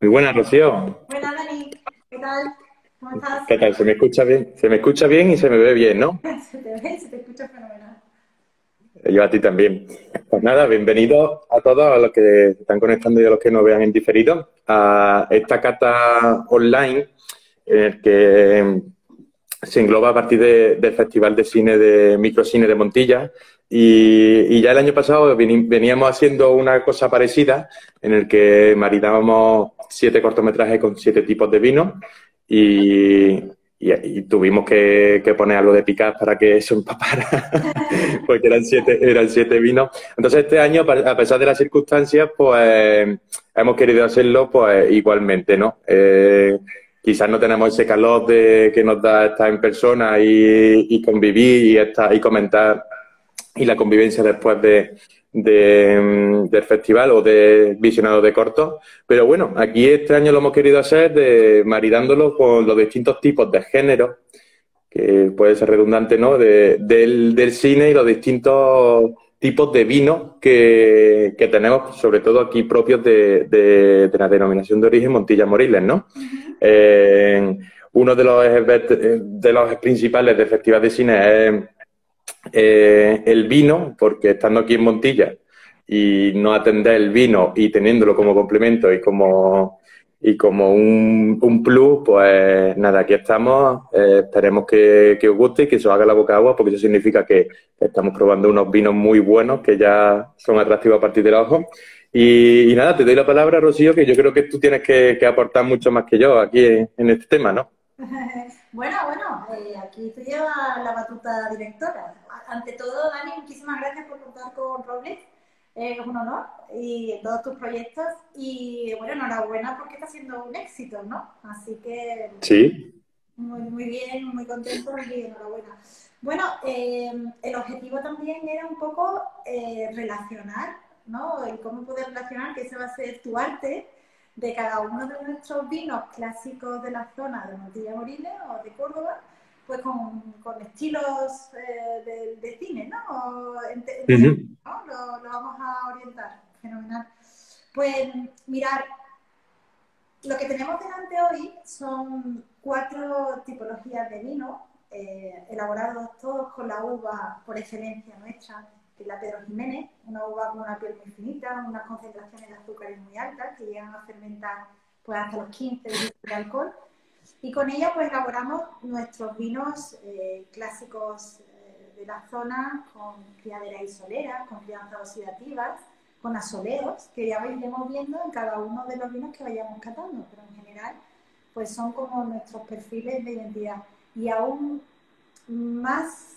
Muy buenas, Rocío. Buenas, Dani. ¿Qué tal? ¿Cómo estás? ¿Qué tal? ¿Se me escucha bien? Se me escucha bien y se me ve bien, ¿no? Se te ve, se te escucha fenomenal. Yo a ti también. Pues nada, bienvenidos a todos, a los que están conectando y a los que nos vean en diferido, a esta cata online en el que se engloba a partir de- del Festival de Cine de Microcine de Montilla. Y, ya el año pasado veníamos haciendo una cosa parecida en el que maridábamos siete cortometrajes con siete tipos de vino y, tuvimos que, que poner algo de picar para que eso empapara, porque eran siete, eran siete vinos. Entonces este año, a pesar de las circunstancias, pues hemos querido hacerlo pues igualmente, ¿no? Eh, quizás no tenemos ese calor de, que nos da estar en persona y convivir y, estar, y comentar y la convivencia después de, de, mm, del festival o de visionado de cortos. Pero bueno, aquí este año lo hemos querido hacer de, maridándolo con los distintos tipos de géneros, que puede ser redundante, ¿no? De- del, del cine y los distintos tipos de vino que, que tenemos, sobre todo aquí propios de, la denominación de origen Montilla Moriles, ¿no? Eh, uno de los, de los principales del Festival de Cine es eh, el vino, porque estando aquí en Montilla y no atender el vino y teniéndolo como complemento y como, y como un, un plus, pues nada, aquí estamos. Eh, esperemos que, que os guste y que se os haga la boca agua, porque eso significa que estamos probando unos vinos muy buenos que ya son atractivos a partir del ojo. Y, nada, te doy la palabra, Rocío, que yo creo que tú tienes que, que aportar mucho más que yo aquí en, en este tema, ¿no? Bueno, bueno, eh, aquí tú llevas la batuta directora. Ante todo, Dani, muchísimas gracias por contar con Robles. Eh, es un honor y en todos tus proyectos. Y bueno, enhorabuena porque está siendo un éxito, ¿no? Así que Sí. muy, muy bien, muy contento y enhorabuena. Bueno, eh, el objetivo también era un poco eh, relacionar, ¿no? El cómo poder relacionar que ese va a ser tu arte de cada uno de nuestros vinos clásicos de la zona de Montilla Moriles o de Córdoba, pues con, con estilos eh, de, de cine, ¿no? Lo vamos a orientar, fenomenal. Pues mirar, lo que tenemos delante hoy son cuatro tipologías de vino, eh, elaborados todos con la uva por excelencia nuestra, Pedro Jiménez, una uva con una piel muy finita, unas concentraciones de azúcares muy altas que llegan a fermentar pues, hasta los 15 litros de alcohol. Y con ella pues elaboramos nuestros vinos eh, clásicos eh, de la zona con criaderas y soleras, con crianzas oxidativas, con asoleos, que ya iremos viendo en cada uno de los vinos que vayamos catando, pero en general pues son como nuestros perfiles de identidad. Y aún más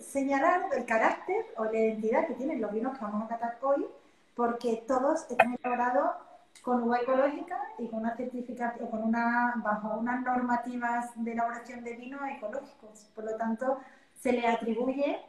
señalar el carácter o la identidad que tienen los vinos que vamos a catar hoy, porque todos están elaborados con uva ecológica y con una certificación, con una, bajo unas normativas de elaboración de vinos ecológicos. Por lo tanto, se le atribuye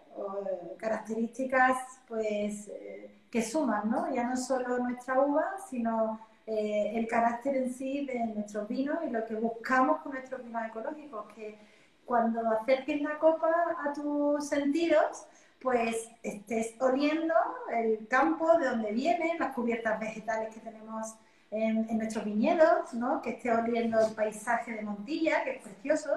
características pues, eh, que suman, ¿no? Ya no solo nuestra uva, sino eh, el carácter en sí de nuestros vinos y lo que buscamos con nuestros vinos ecológicos, que cuando acerques la copa a tus sentidos, pues estés oliendo el campo de donde vienen, las cubiertas vegetales que tenemos en, en nuestros viñedos, ¿no? que esté oliendo el paisaje de Montilla, que es precioso.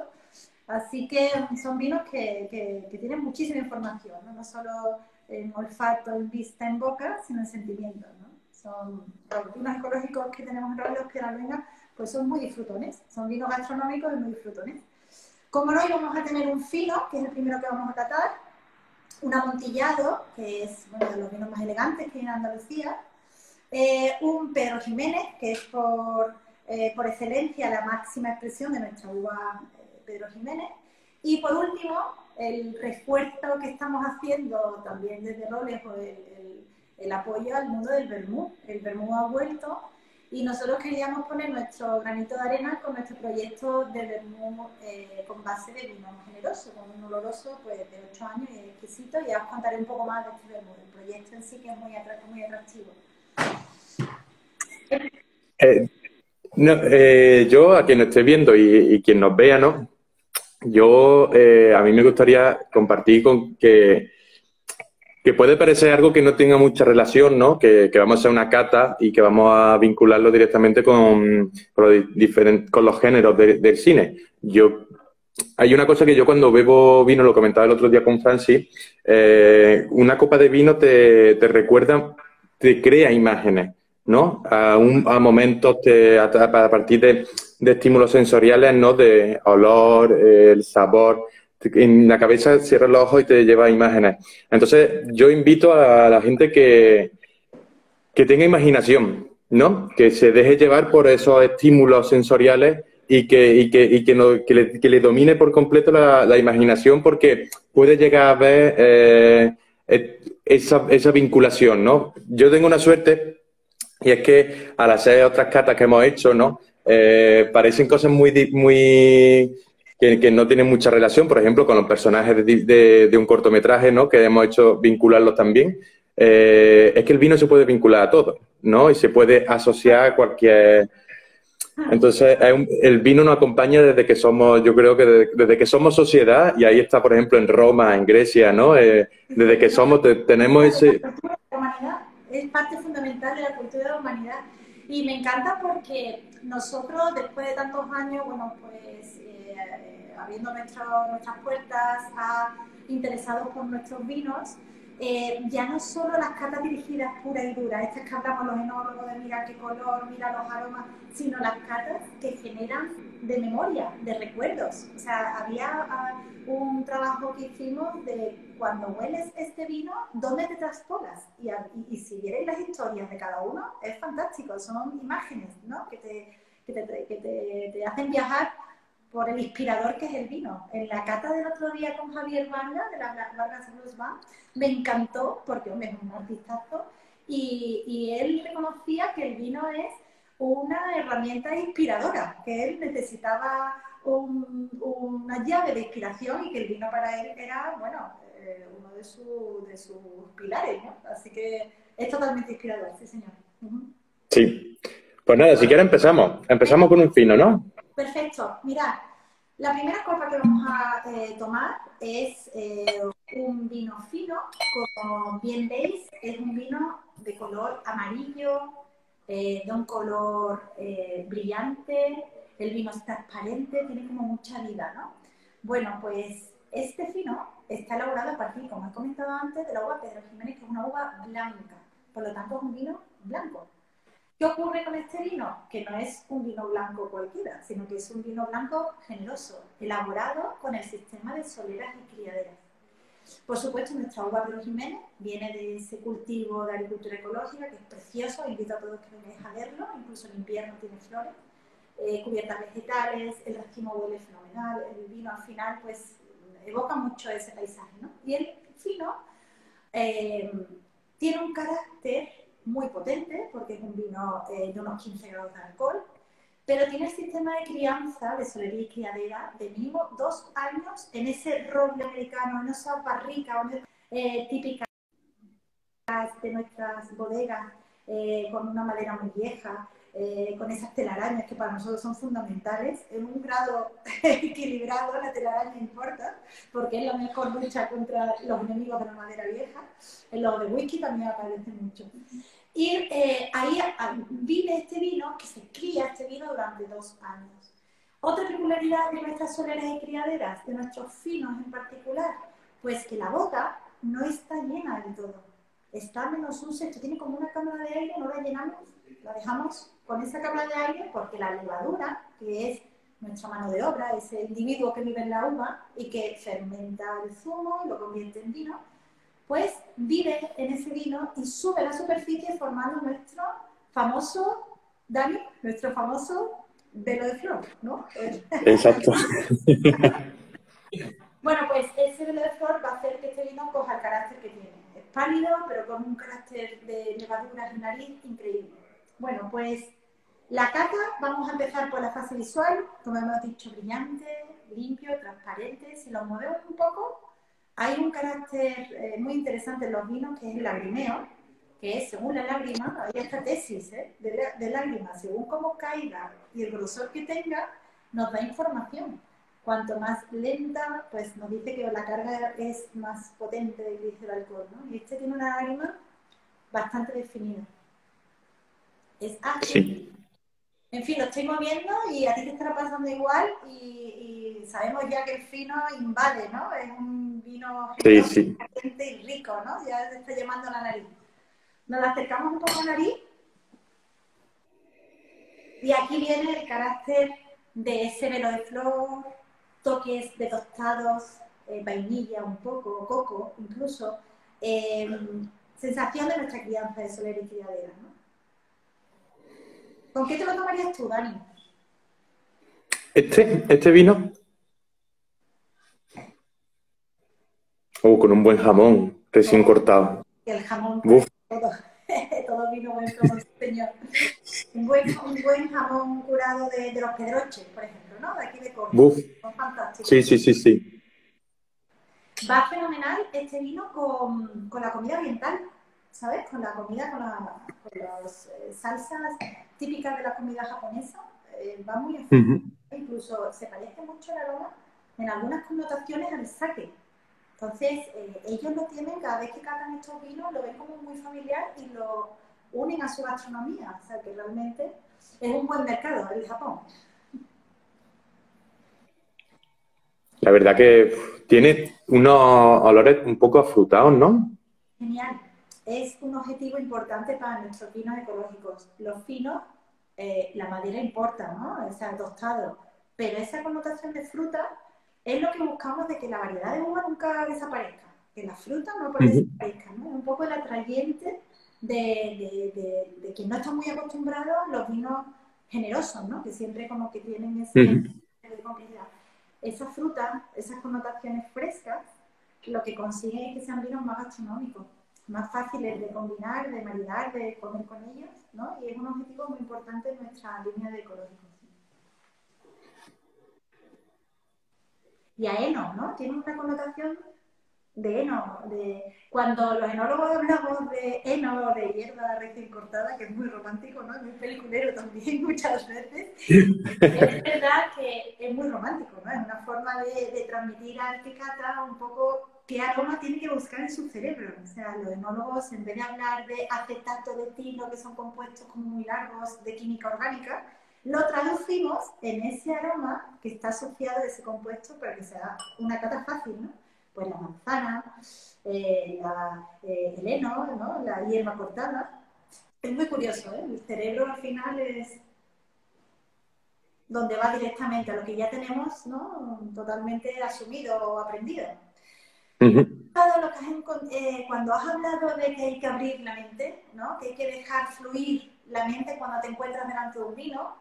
Así que son vinos que, que, que tienen muchísima información, ¿no? no solo en olfato, en vista, en boca, sino en sentimiento. ¿no? Son los vinos ecológicos que tenemos en Robles de Albenga, pues son muy disfrutones, son vinos gastronómicos y muy disfrutones. Como no, vamos a tener un fino, que es el primero que vamos a tratar, un amontillado, que es uno de los vinos más elegantes que hay en Andalucía, eh, un Pedro Jiménez, que es por, eh, por excelencia la máxima expresión de nuestra uva eh, Pedro Jiménez, y por último, el refuerzo que estamos haciendo también desde Roles, el, el, el apoyo al mundo del vermú. El vermú ha vuelto y nosotros queríamos poner nuestro granito de arena con nuestro proyecto de vermú eh, con base de vino generoso, con un oloroso pues, de 8 años y exquisito. Y ya os contaré un poco más de este vermú, el proyecto en sí que es muy, atrac muy atractivo. Eh, no, eh, yo, a quien esté viendo y, y quien nos vea, ¿no? Yo, eh, a mí me gustaría compartir con que que puede parecer algo que no tenga mucha relación, ¿no? Que, vamos a hacer una cata y que vamos a vincularlo directamente con, los, géneros del cine. Yo hay una cosa que yo cuando bebo vino, lo comentaba el otro día con Francis, eh, una copa de vino te, te, recuerda, te crea imágenes, ¿no? A, a momentos, a, partir de, estímulos sensoriales, ¿no? De olor, el sabor. En la cabeza cierra los ojos y te lleva imágenes. Entonces, yo invito a la gente que, que tenga imaginación, ¿no? Que se deje llevar por esos estímulos sensoriales y que, que, que, le, domine por completo la, imaginación porque puede llegar a ver eh, esa, esa, vinculación, ¿no? Yo tengo una suerte y es que al hacer otras catas que hemos hecho, ¿no? Eh, parecen cosas muy, muy que, que, no tienen mucha relación, por ejemplo, con los personajes de, de, un cortometraje, ¿no? Que hemos hecho vincularlos también. Eh, es que el vino se puede vincular a todo, ¿no? Y se puede asociar a cualquier entonces, el vino nos acompaña desde que somos, yo creo que desde, que somos sociedad, y ahí está, por ejemplo, en Roma, en Grecia, ¿no? Eh, desde que somos, tenemos ese... La humanidad es parte fundamental de la cultura de la humanidad. Y me encanta porque nosotros, después de tantos años, bueno, pues eh, abriendo nuestras puertas a interesados por nuestros vinos, eh, ya no solo las catas dirigidas puras y duras, estas que hablamos los enólogos de mira qué color, mira los aromas, sino las catas que generan de memoria, de recuerdos. O sea, había ah, un trabajo que hicimos de cuando hueles este vino, ¿dónde te transportas? Y, y, si vierais las historias de cada uno, es fantástico, son imágenes ¿no? que, te, que, te, que te, te hacen viajar por el inspirador que es el vino. En la cata del otro día con Javier Vargas, de la Vargas Blues Band, me encantó, porque hombre, es un artistazo, y, y él reconocía que el vino es una herramienta inspiradora, que él necesitaba una llave de inspiración y que el vino para él era, bueno, eh, uno de, de, sus pilares, ¿no? Así que es totalmente inspirador, sí, señor. Sí. Pues nada, si quieres empezamos. Empezamos con un fino, ¿no? Perfecto. Mira, la primera copa que vamos a eh, tomar es eh, un vino fino, como bien veis, es un vino de color amarillo, eh, de un color brillante, el vino es transparente, tiene como mucha vida, ¿no? Bueno, pues este vino está elaborado a partir, como he comentado antes, de la uva Pedro Jiménez, que es una uva blanca, por lo tanto es un vino blanco. ¿Qué ocurre con este vino? Que no es un vino blanco cualquiera, sino que es un vino blanco generoso, elaborado con el sistema de soleras y criaderas. Por supuesto, nuestra uva Pedro Jiménez viene de ese cultivo de agricultura ecológica que es precioso, invito a todos que vengáis a verlo, incluso en invierno tiene flores, eh, cubiertas vegetales, el racimo huele fenomenal, el vino al final pues evoca mucho ese paisaje, ¿no? Y el vino eh, tiene un carácter muy potente, porque es un vino eh, de unos 15 grados de alcohol, pero tiene el sistema de crianza de solería y criadera de mínimo dos años en ese roble americano, en esa barrica eh, típicas de nuestras bodegas, eh, con una madera muy vieja, eh, con esas telarañas que para nosotros son fundamentales, en un grado equilibrado la telaraña importa, porque es la mejor lucha contra los enemigos de la madera vieja. En los de whisky también aparece mucho. Y eh, ahí vive este vino, que se cría este vino durante dos años. Otra peculiaridad de nuestras soleras y criaderas, de nuestros finos en particular, pues que la boca no está llena del todo. Está menos un sexto, tiene como una cámara de aire, no la llenamos, la dejamos con esa cámara de aire porque la levadura, que es nuestra mano de obra, ese individuo que vive en la uva y que fermenta el zumo y lo convierte en vino, pues vive en ese vino y sube a la superficie formando nuestro famoso, Dani, nuestro famoso velo de flor, ¿no? Exacto. bueno, pues ese velo de flor va a hacer que este vino coja el carácter que tiene. Es pálido, pero con un carácter de levadura y nariz increíble. Bueno, pues la cata, vamos a empezar por la fase visual, como hemos dicho, brillante, limpio, transparente. Si lo movemos un poco, hay un carácter eh, muy interesante en los vinos que es el lagrimeo, que es según la lágrima, hay esta tesis ¿eh? de, lágrima, según cómo caiga y el grosor que tenga, nos da información. cuanto más lenta, pues nos dice que la carga es más potente del alcohol, ¿no? Y este tiene una arima bastante definida. Es ágil. En fin, lo estoy moviendo y a ti te estará pasando igual y, sabemos ya que el fino invade, ¿no? Es un vino sí, sí. y rico, ¿no? Ya se está llamando la nariz. Nos acercamos un poco a la nariz y aquí viene el carácter de ese velo de flor, toques de tostados, eh, vainilla un poco, coco incluso, em, sensación de nuestra crianza de soler y criadera. ¿no? ¿Con qué te lo tomarías tú, Dani? Este, este vino. Uh, con un buen jamón recién cortado. El jamón, todo, todo vino bueno señor. Un buen, un buen jamón curado de, de, los pedroches, por ejemplo, ¿no? De aquí de Córdoba. Son fantásticos. Sí, sí, sí, sí. Va fenomenal este vino con, con la comida oriental. ¿Sabes? Con la comida, con, las eh, salsas típicas de la comida japonesa, eh, va muy bien. Incluso se parece mucho el aroma en algunas connotaciones al sake. Entonces, eh, ellos lo tienen, cada vez que catan estos vinos, lo ven como muy familiar y lo unen a su gastronomía. O sea, que realmente es un buen mercado el Japón. La verdad que tiene unos olores un poco afrutados, ¿no? Genial es un objetivo importante para nuestros vinos ecológicos. Los finos, eh, la madera importa, ¿no? O sea, tostado. Pero esa connotación de fruta es lo que buscamos de que la variedad de uva nunca desaparezca. Que la fruta no desaparezca, ¿no? Un poco el atrayente de, de, quien no está muy acostumbrado a los vinos generosos, ¿no? Que siempre como que tienen ese... Uh Esa fruta, esas connotaciones frescas, lo que consigue es que sean vinos más gastronómicos más fáciles de combinar, de maridar, de comer con ellos, ¿no? Y es un objetivo muy importante en nuestra línea de ecológicos. Y a heno, ¿no? Tiene una connotación de heno. De... Cuando los enólogos hablamos de heno, de hierba recién cortada, que es muy romántico, ¿no? Es muy peliculero también muchas veces. es verdad que es muy romántico, ¿no? Es una forma de, de transmitir al picata un poco qué aroma tiene que buscar en su cerebro. O sea, los enólogos, en vez de hablar de acetato de tilo, que son compuestos como muy largos de química orgánica, lo traducimos en ese aroma que está asociado a ese compuesto para que sea una cata fácil, ¿no? Pues la manzana, eh, eh, el heno, ¿no? la hierba cortada. Es muy curioso, ¿eh? El cerebro al final es donde va directamente a lo que ya tenemos, ¿no? Totalmente asumido o aprendido. Eh, cuando has hablado de que hay que abrir la mente, ¿no? que hay que dejar fluir la mente cuando te encuentras delante de un vino,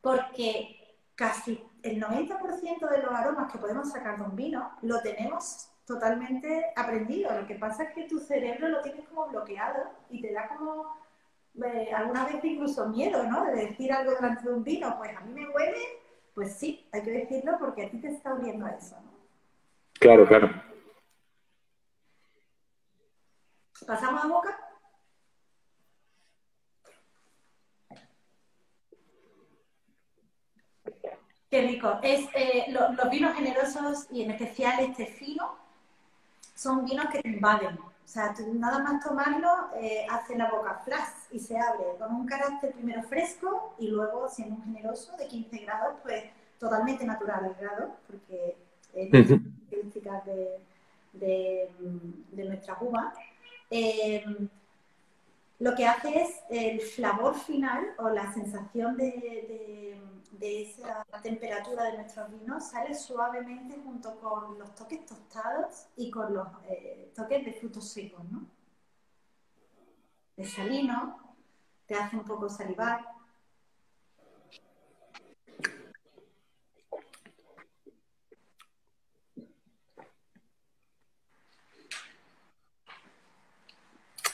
porque casi el 90% de los aromas que podemos sacar de un vino lo tenemos totalmente aprendido. Lo que pasa es que tu cerebro lo tienes como bloqueado y te da como eh, alguna vez incluso miedo, ¿no? De decir algo delante de un vino, pues a mí me huele, pues sí, hay que decirlo porque a ti te está oliendo a eso, ¿no? Claro, claro. ¿Pasamos a boca? Qué rico. Es, eh, los vinos generosos y en especial este fino son vinos que te invaden. O sea, nada más tomarlo eh, hace la boca flash y se abre con un carácter primero fresco y luego, siendo un generoso de 15 grados, pues totalmente natural el grado, porque es característica de, de, de nuestra uva. Em, lo que hace es el flavor final o la sensación de, esa temperatura de nuestros vinos sale suavemente junto con los toques tostados y con los eh, toques de frutos secos, ¿no? De salino, te hace un poco salivar.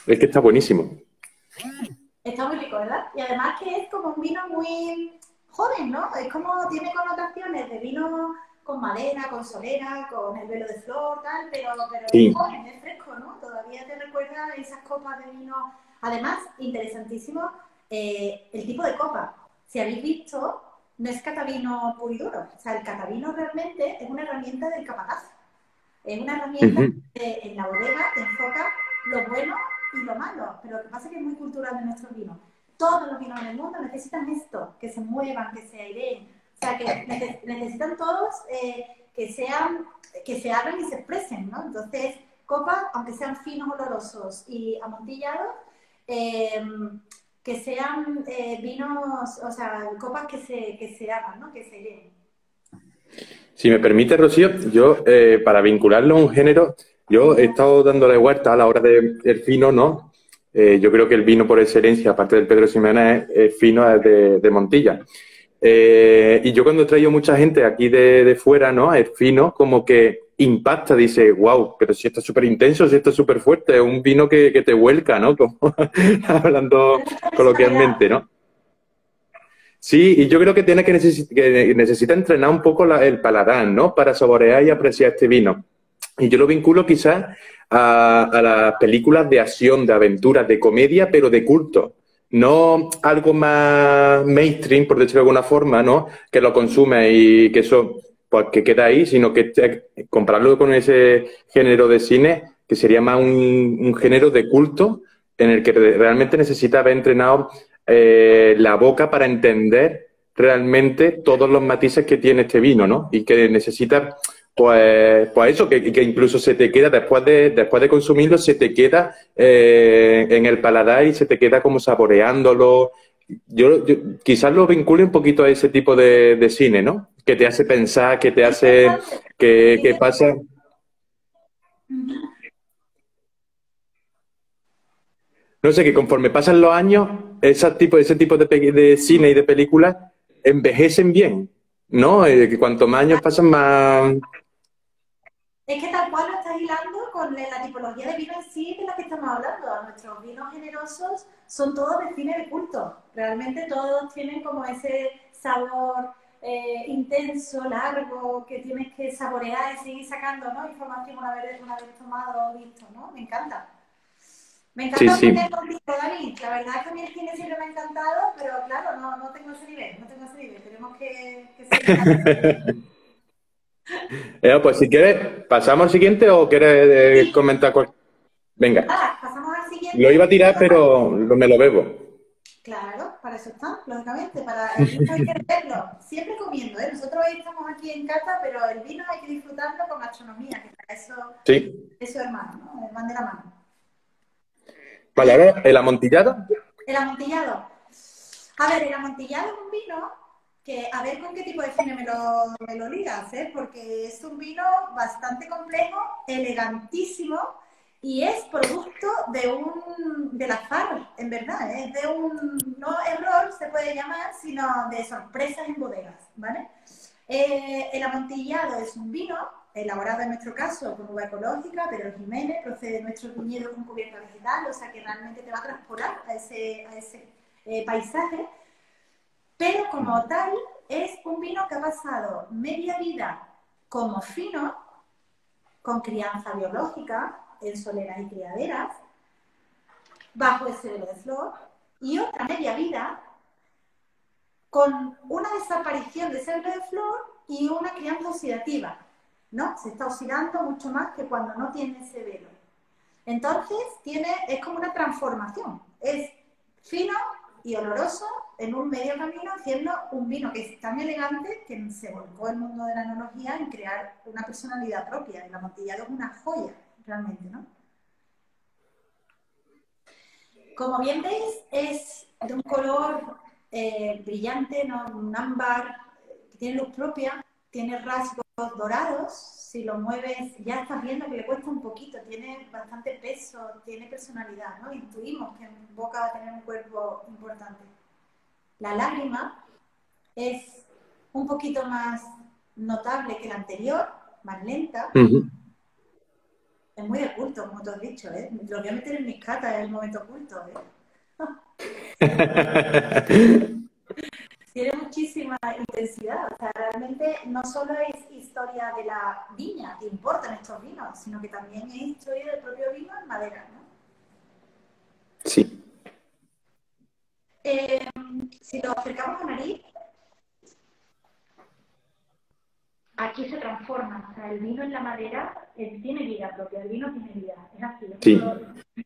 Es que está buenísimo. Está muy rico, ¿verdad? Y además que es como un vino muy joven, ¿no? Es como tiene connotaciones de vino con madera, con solera, con el velo de flor, tal, pero, pero es joven, es fresco, ¿no? Todavía te recuerda esas copas de vino. Además, interesantísimo, eh, el tipo de copa. Si habéis visto, no es catavino puro y duro. O sea, el catavino realmente es una herramienta del capataz. Es una herramienta que en la bodega te enfoca lo bueno lo malo. Pero lo que pasa es que es muy cultural de nuestros vinos. Todos los vinos del mundo necesitan esto, que se muevan, que se aireen. O sea, que necesitan todos eh, que sean, que se abran y se expresen, ¿no? Entonces, copas, aunque sean finos, olorosos y amontillados, eh, que sean eh, vinos, o sea, copas que se, que se hagan, ¿no? Que se leen. Si me permite, Rocío, yo, para vincularlo a un género, yo he estado dándole vuelta a la hora del de, fino, ¿no? yo creo que el vino por excelencia, aparte del Pedro Ximénez, es, fino, es de, Montilla. y yo cuando he traído mucha gente aquí de, de fuera, ¿no? Es fino, como que impacta, dice, wow, pero si esto es súper intenso, si esto es súper fuerte, es un vino que, te vuelca, ¿no? Como, hablando coloquialmente, ¿no? Sí, y yo creo que tiene que, necesita entrenar un poco el paladar, ¿no? Para saborear y apreciar este vino. Y yo lo vinculo quizás a, las películas de acción, de aventuras, de comedia, pero de culto no algo más mainstream, por decirlo de alguna forma, ¿no? Que lo consume y que eso pues que queda ahí, sino que compararlo con ese género de cine, que sería más un, género de culto en el que realmente necesita haber entrenado eh, la boca para entender realmente todos los matices que tiene este vino, ¿no? Y que necesita, pues, pues eso, que, que incluso se te queda, después de, después de consumirlo, se te queda eh, en el paladar y se te queda como saboreándolo. Yo, quizás lo vincule un poquito a ese tipo de cine, ¿no? que te hace pensar, que te hace, que, pasa... No sé, que conforme pasan los años, ese tipo, ese tipo de, de cine y de películas envejecen bien, ¿no? Eh, que cuanto más años pasan, más... Es que tal cual lo estás hilando con la tipología de vino en sí de la que estamos hablando. Nuestros vinos generosos son todos de cine de culto. Realmente todos tienen como ese sabor eh, intenso, largo, que tienes que saborear y seguir sacando ¿no? información una vez, una vez tomado o visto, ¿no? Me encanta. Me encanta sí, sí. contigo, David. La verdad es que a mí el cine siempre me ha encantado, pero claro, no, no tengo ese nivel, no tengo ese nivel. Tenemos que, que seguir. eh, pues si quieres, ¿pasamos al siguiente o quieres eh, comentar cuál? Venga. Ah, pasamos al siguiente. Lo iba a tirar, pero me lo bebo. Claro, para eso está, lógicamente, para el vino hay que beberlo, siempre comiendo, ¿eh? Nosotros hoy estamos aquí en casa, pero el vino hay que disfrutarlo con gastronomía, que para eso, sí. eso hermano, ¿no? van de la mano. Vale, a ver, ¿el amontillado? El amontillado. A ver, el amontillado es un vino a ver con qué tipo de cine me lo, me lo ligas, ¿eh? Porque es un vino bastante complejo, elegantísimo, y es producto de un del azar, en verdad, es de un no error se puede llamar, sino de sorpresas en bodegas, ¿vale? Eh, el amontillado es un vino elaborado en nuestro caso con uva ecológica, pero Jiménez procede de nuestro viñedo con cubierta vegetal, o sea que realmente te va a transportar a ese, a ese eh, paisaje. Pero como tal, es un vino que ha pasado media vida como fino, con crianza biológica, en soleras y criaderas, bajo ese velo de flor, y otra media vida con una desaparición de ese velo de flor y una crianza oxidativa, ¿no? Se está oxidando mucho más que cuando no tiene ese velo. Entonces, tiene, es como una transformación. Es fino y oloroso en un medio camino, haciendo un vino que es tan elegante que se volcó el mundo de la enología en crear una personalidad propia. El amontillado es una joya realmente, ¿no? Como bien veis, es de un color eh, brillante, ¿no? un ámbar, que tiene luz propia, tiene rasgos dorados. Si lo mueves, ya estás viendo que le cuesta un poquito, tiene bastante peso, tiene personalidad, ¿no? Intuimos que en boca va a tener un cuerpo importante. La lágrima es un poquito más notable que la anterior, más lenta es muy oculto, como tú has dicho, ¿eh? Lo voy a meter en mis catas en el momento oculto, ¿eh? Tiene muchísima intensidad. O sea, realmente no solo es historia de la viña que importan estos vinos, sino que también es historia del propio vino en madera, ¿no? Sí. Eh, si lo acercamos a nariz, aquí se transforma. O sea, el vino en la madera eh, tiene vida propia, el vino tiene vida. Es así.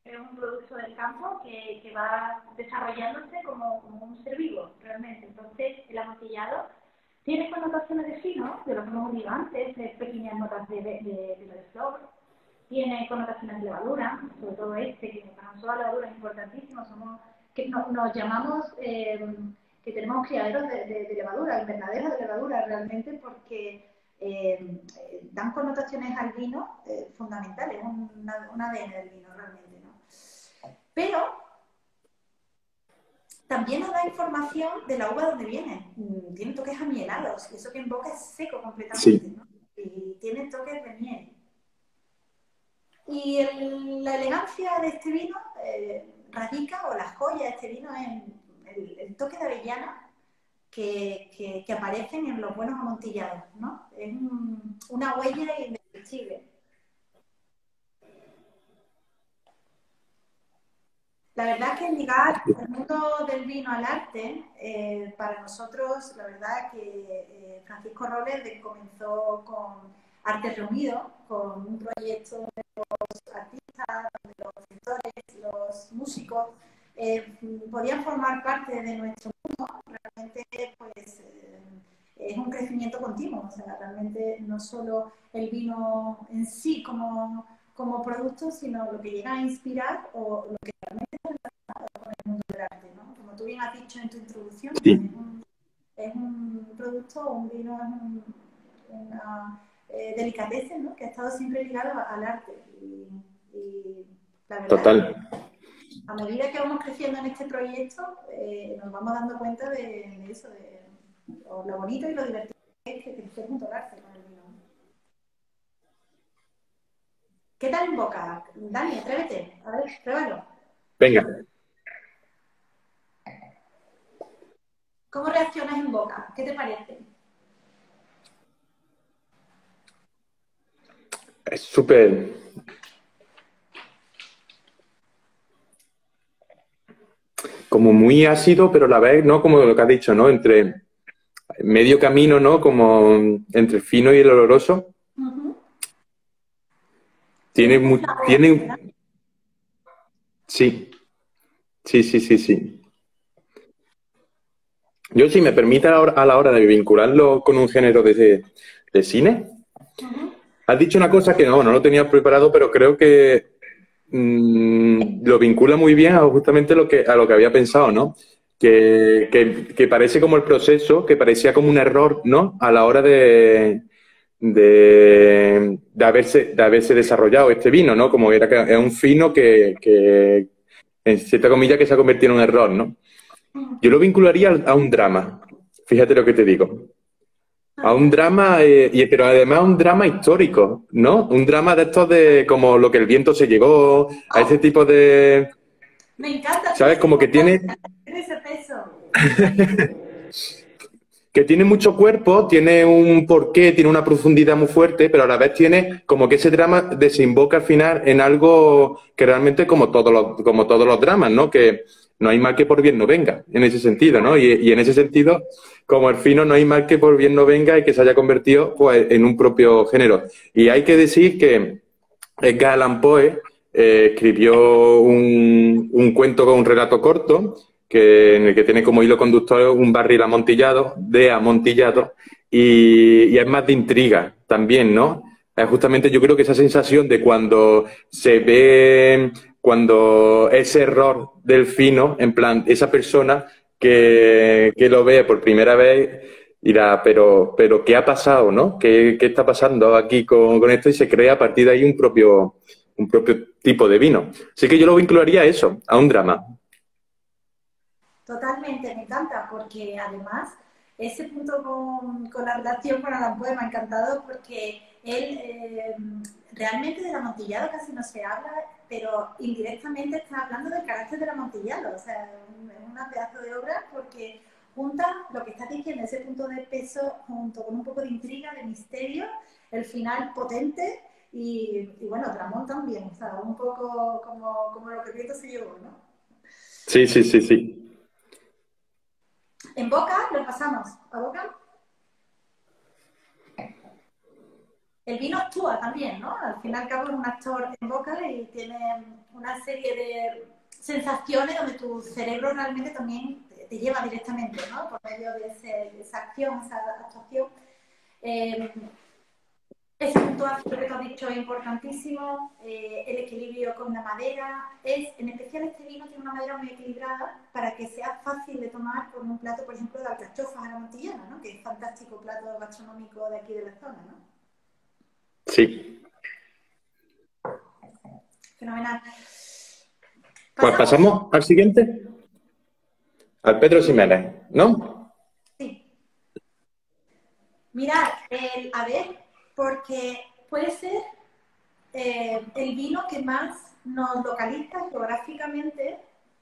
Es, un, producto del campo que, que va desarrollándose como, como, un ser vivo, realmente. Entonces, el amontillado tiene connotaciones de fino, de lo que hemos dicho antes, de pequeñas notas de, de, de, flor, tiene connotaciones de levadura, sobre todo este, que para nosotros la levadura es importantísimo, somos, que nos llamamos... Eh, que tenemos criaderos de, de, levadura, invernaderos de levadura realmente, porque eh, dan connotaciones al vino eh, fundamentales, un, una, ADN del vino realmente, ¿no? Pero también nos da información de la uva donde viene. Mm, tiene toques amielados, y eso que en boca es seco completamente, ¿no? Y tiene toques de miel. Y la elegancia de este vino eh, radica, o la joya de este vino, en el toque de avellana que, que, aparecen en los buenos amontillados, ¿no? Es una huella indescriptible. La verdad es que ligar el mundo del vino al arte, eh, para nosotros, la verdad que eh, Francisco Robles comenzó con Arte Reunido, con un proyecto de los artistas, de los escritores, los músicos, eh, podían formar parte de nuestro mundo, realmente pues eh, es un crecimiento continuo, o sea, realmente no solo el vino en sí como, como producto, sino lo que llega a inspirar o lo que realmente está relacionado con el mundo del arte. Como tú bien has dicho en tu introducción, es, un, producto, un vino es una eh, delicadeza, ¿no? Que ha estado siempre ligado al arte la verdad Total a medida que vamos creciendo en este proyecto, eh, nos vamos dando cuenta de, eso, de lo bonito y lo divertido que es que crecer junto al arte con el vino. ¿Qué tal en boca? Dani, atrévete. A ver, pruébalo. Venga. ¿Cómo reaccionas en boca? ¿Qué te parece? Es súper como muy ácido, pero a la vez, ¿no? Como lo que has dicho, ¿no? Entre medio camino, ¿no? Como entre fino y el oloroso. Tiene, muy, tiene... Sí, sí, sí, sí, sí. Yo, si me permite a la hora de vincularlo con un género de, de cine, has dicho una cosa que no, no lo tenía preparado, pero creo que Mm, lo vincula muy bien a justamente lo que, a lo que había pensado, ¿no? Que, que, parece como el proceso, que parecía como un error, ¿no? A la hora de, de, de, haberse, de haberse desarrollado este vino, ¿no? Como era que es un fino que, que, en cierta comilla, que se ha convertido en un error, ¿no? Yo lo vincularía a un drama. Fíjate lo que te digo a un drama, eh, pero además un drama histórico, ¿no? Un drama de estos de como lo que el viento se llegó, a ese tipo de... Me encanta. ¿Sabes? Como que tiene... Ese peso. que tiene mucho cuerpo, tiene un porqué, tiene una profundidad muy fuerte, pero a la vez tiene como que ese drama desemboca al final en algo que realmente como todos los, como todos los dramas, ¿no? Que no hay mal que por bien no venga, en ese sentido, ¿no? Y, en ese sentido, como el fino, no hay mal que por bien no venga y que se haya convertido pues, en un propio género. Y hay que decir que Edgar Allan Poe eh, escribió un, cuento con un relato corto, que, en el que tiene como hilo conductor un barril amontillado, de amontillado, y, y es más de intriga también, ¿no? Es justamente yo creo que esa sensación de cuando se ve cuando ese error del fino, en plan, esa persona que, lo ve por primera vez dirá, pero, pero ¿qué ha pasado, no? ¿Qué, está pasando aquí con, esto? Y se crea a partir de ahí un propio, un propio tipo de vino. Así que yo lo vincularía a eso, a un drama. Totalmente, me encanta, porque además ese punto con, con la relación con Alan Poe me ha encantado porque él eh, realmente del amontillado casi no se habla, pero indirectamente está hablando del carácter del amontillado. O sea, es una pedazo de obra porque junta lo que está diciendo, ese punto de peso junto con un poco de intriga, de misterio, el final potente y, bueno, Ramón también, o sea, un poco como, como lo que Prieto se llevó, ¿no? Sí, sí, sí, sí. En boca lo pasamos. ¿A boca? El vino actúa también, ¿no? Al fin y al cabo es un actor en boca y tiene una serie de sensaciones donde tu cerebro realmente también te, lleva directamente, ¿no? Por medio de, esa acción, esa actuación. Eh, ese punto que te has dicho es importantísimo, eh, el equilibrio con la madera, es, en especial este vino tiene una madera muy equilibrada para que sea fácil de tomar con un plato, por ejemplo, de alcachofas a la montillana, ¿no? que es fantástico plato gastronómico de aquí de la zona. ¿no? Sí. Fenomenal. Pues pasamos al siguiente. Al Pedro Jiménez, ¿no? Sí. Mirad, el, a ver, porque puede ser eh, el vino que más nos localiza geográficamente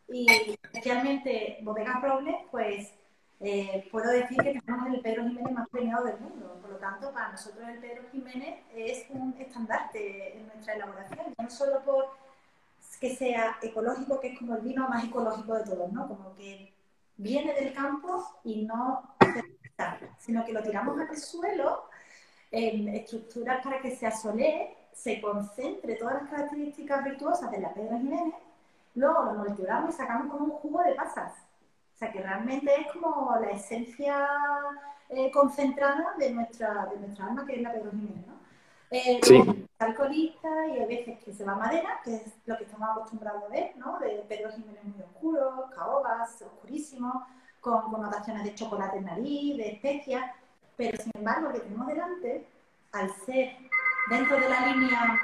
y especialmente Bodega Robles, pues eh, puedo decir que tenemos el Pedro Jiménez más premiado del mundo. Por lo tanto, para nosotros el Pedro Jiménez es un estandarte en nuestra elaboración, no solo por que sea ecológico, que es como el vino más ecológico de todos, ¿no? Como que viene del campo y no sino que lo tiramos al suelo en estructuras para que se asolee, se concentre todas las características virtuosas de la Pedro Jiménez, luego lo molturamos y sacamos como un jugo de pasas. O sea que realmente es como la esencia eh, concentrada de nuestra, de nuestra alma, que es la Pedro Jiménez, ¿no? Eh, sí. alcoholista y hay veces que se va a madera, que es lo que estamos acostumbrados a ver, ¿no? De Pedro Jiménez muy oscuro, caobas, oscurísimo, con connotaciones de chocolate en nariz, de especias, pero sin embargo lo que tenemos delante, al ser dentro de la línea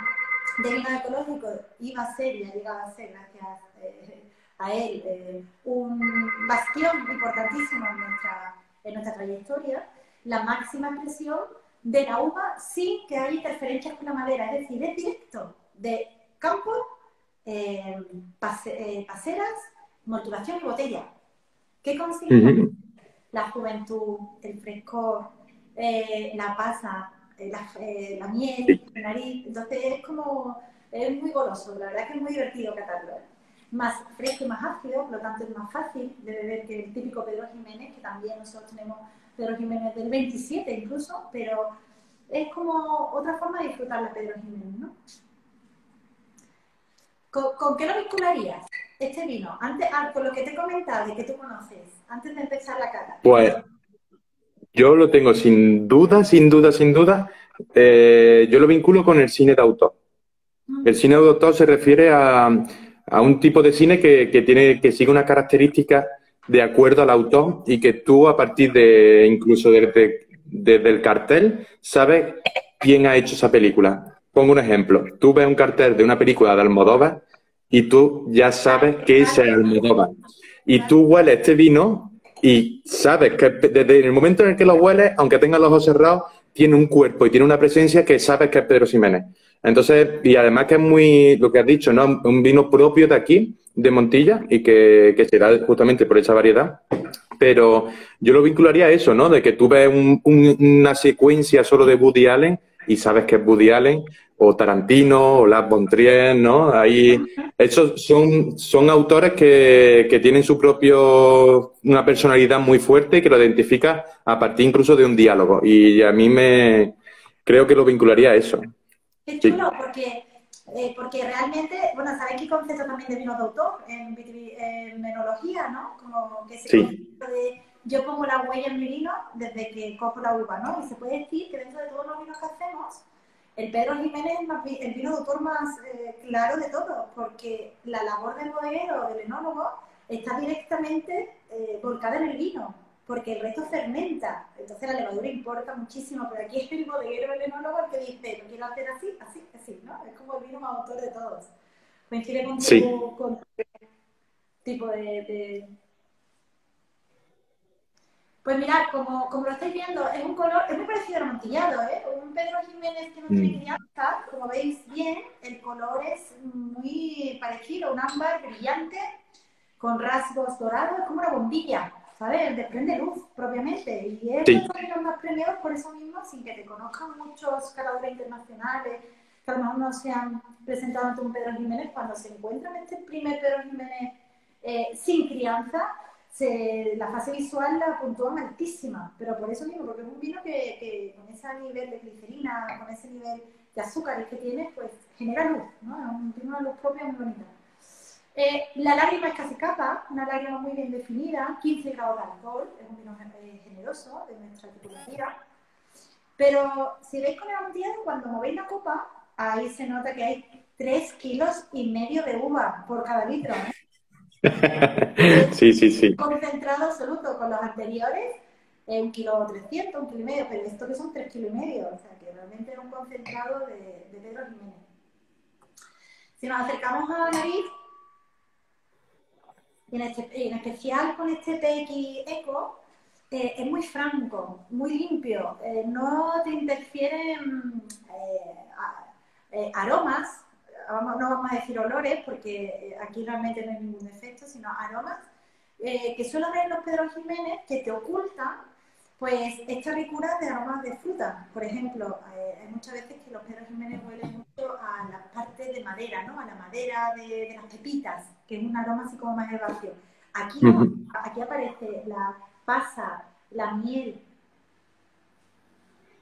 de vino ecológico, iba a ser y ha llegado a ser, gracias eh, a él eh, un bastión importantísimo en nuestra, en nuestra trayectoria, la máxima expresión de la uva sin que haya interferencias con la madera, es decir, es directo de campo, eh, eh paseras, morturación y botella. ¿Qué consigue? La juventud, el frescor, eh, la pasa, la, miel, la nariz. Entonces es como, es muy goloso, la verdad que es muy divertido catarlo más fresco y más ácido, por lo tanto es más fácil de beber que el típico Pedro Jiménez, que también nosotros tenemos Pedro Jiménez del 27 incluso, pero es como otra forma de disfrutar la Pedro Jiménez, ¿no? ¿Con, qué lo vincularías este vino? Antes, ah, con lo que te he comentado y que tú conoces, antes de empezar la cata. Pues yo lo tengo sin duda, sin duda, sin duda. Eh, yo lo vinculo con el cine de autor. Mm. El cine de autor se refiere a, a un tipo de cine que, que, tiene, que sigue una característica de acuerdo al autor y que tú a partir de incluso desde, el cartel sabes quién ha hecho esa película. Pongo un ejemplo. Tú ves un cartel de una película de Almodóvar y tú ya sabes que es Almodóvar. Y tú hueles este vino y sabes que desde el momento en el que lo hueles, aunque tenga los ojos cerrados, tiene un cuerpo y tiene una presencia que sabes que es Pedro Ximénez. Entonces, y además que es muy, lo que has dicho, ¿no? Un vino propio de aquí, de Montilla, y que, que será justamente por esa variedad. Pero yo lo vincularía a eso, ¿no? De que tú ves una secuencia solo de Woody Allen y sabes que es Woody Allen, o Tarantino, o Lars von Trier, ¿no? Ahí, esos son, son autores que, que tienen su propio, una personalidad muy fuerte y que lo identifica a partir incluso de un diálogo. Y a mí me, creo que lo vincularía a eso. Qué chulo, porque, eh, porque realmente, bueno, ¿sabéis qué concepto también de vino de autor en, en menología, ¿no? Como que se sí. de yo pongo la huella en mi vino desde que cojo la uva, ¿no? Y se puede decir que dentro de todos los vinos que hacemos, el Pedro Jiménez es el vino de autor más eh, claro de todos, porque la labor del bodeguero, del enólogo, está directamente eh, volcada en el vino porque el resto fermenta. Entonces la levadura importa muchísimo, pero aquí es el bodeguero, el enólogo, el que dice, lo quiero hacer así, así, así, ¿no? Es como el vino más autor de todos. Coincide con tu, con tipo de, Pues mirad, como, como, lo estáis viendo, es un color, es muy parecido al amontillado, ¿eh? Un Pedro Jiménez que no tiene mm. crianza, como veis bien, el color es muy parecido, un ámbar brillante, con rasgos dorados, es como una bombilla. ¿Sabes? Desprende luz propiamente. Y es sí. los más premiados por eso mismo, sin que te conozcan muchos caladores internacionales, que a lo mejor no se han presentado ante un Pedro Jiménez, cuando se encuentran este primer Pedro Jiménez eh, sin crianza, la fase visual la puntúan altísima, pero por eso mismo, porque es un vino que, con ese nivel de glicerina, con ese nivel de azúcares que tiene, pues genera luz, ¿no? Es un, tiene una luz propia muy bonita. Eh, la lágrima es casi capa, una lágrima muy bien definida, 15 grados de alcohol, es un vino eh, generoso de nuestra tipología. Pero si veis con el amontillado, cuando movéis la copa, ahí se nota que hay 3 kilos y medio de uva por cada litro. sí, sí, sí. Concentrado absoluto con los anteriores, un kilo 300, un kilo y medio, pero esto que son 3 kilos y medio, o sea que realmente es un concentrado de, de Pedro Jiménez. Si nos acercamos a la nariz, en, este, en especial con este PX Eco, eh, es muy franco, muy limpio, eh, no te interfieren eh, aromas, no vamos a decir olores porque aquí realmente no hay ningún efecto, sino aromas que suelen haber en los Pedro Jiménez que te ocultan pues esta ricura de aromas de fruta. Por ejemplo, hay muchas veces que los Pedro Jiménez huelen mucho a la parte de madera, ¿no? A la madera de, las pepitas, que es un aroma así como más herbáceo. Aquí, aquí aparece la pasa, la miel,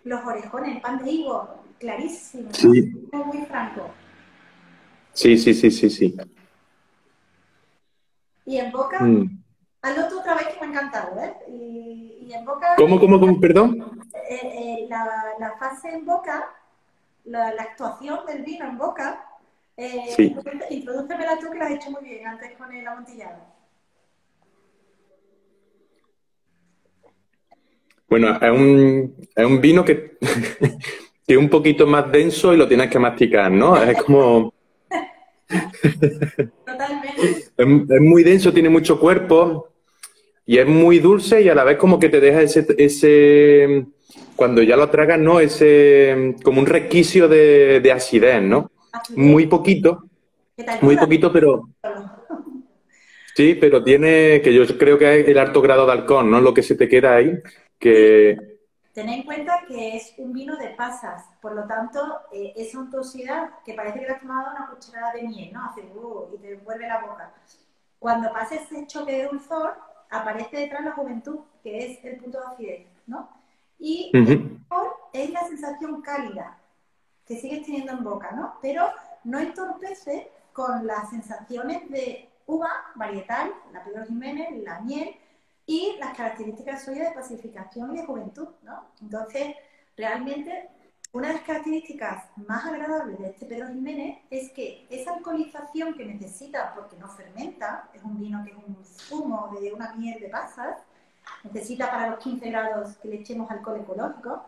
los orejones, el pan de higo, clarísimo, muy franco. Sí, sí, sí, sí, sí. Y en boca, mm. Hazlo tú otra vez que me ha encantado, ¿eh? Y, en boca... ¿Cómo, cómo, cómo, perdón? Eh, eh, la, la, fase en boca, la, actuación del vino en boca, eh, sí. introdúcemela tú que la has hecho muy bien antes con el amontillado. Bueno, es un, es un vino que, que es un poquito más denso y lo tienes que masticar, ¿no? Es como... Totalmente. Es, muy denso, tiene mucho cuerpo y es muy dulce y a la vez como que te deja ese, ese cuando ya lo tragas, ¿no? Ese, como un resquicio de, de acidez, ¿no? Muy poquito, muy poquito, pero... Sí, pero tiene, que yo creo que es el alto grado de alcohol, ¿no? Lo que se te queda ahí que... Ten en cuenta que es un vino de pasas, por lo tanto, eh, esa untuosidad que parece que le has tomado una cucharada de miel, ¿no? Hace uh, y te vuelve la boca. Cuando pasa ese choque de dulzor, aparece detrás la juventud, que es el punto de acidez, ¿no? Y el es la sensación cálida que sigues teniendo en boca, ¿no? Pero no entorpece con las sensaciones de uva varietal, la Pedro Jiménez, la miel, y las características suyas de pacificación y de juventud, ¿no? Entonces, realmente, una de las características más agradables de este Pedro Jiménez es que esa alcoholización que necesita, porque no fermenta, es un vino que es un zumo de una miel de pasas, necesita para los 15 grados que le echemos alcohol ecológico,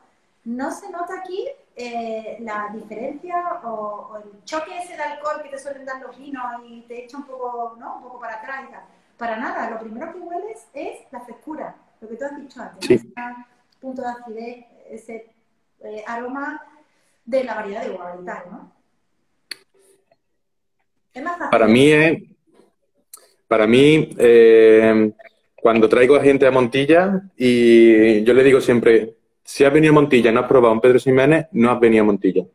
no se nota aquí eh, la diferencia o, el choque ese de alcohol que te suelen dar los vinos y te echa un poco, ¿no? un poco para atrás y tal. Para nada, lo primero que hueles es la frescura, lo que tú has dicho antes, ese punto de acidez, ese eh, aroma de la variedad de uva ¿no? Es más fácil. Para mí es, para mí, eh, cuando traigo a gente a Montilla y yo le digo siempre, si has venido a Montilla y no has probado un Pedro Jiménez, no has venido a Montilla.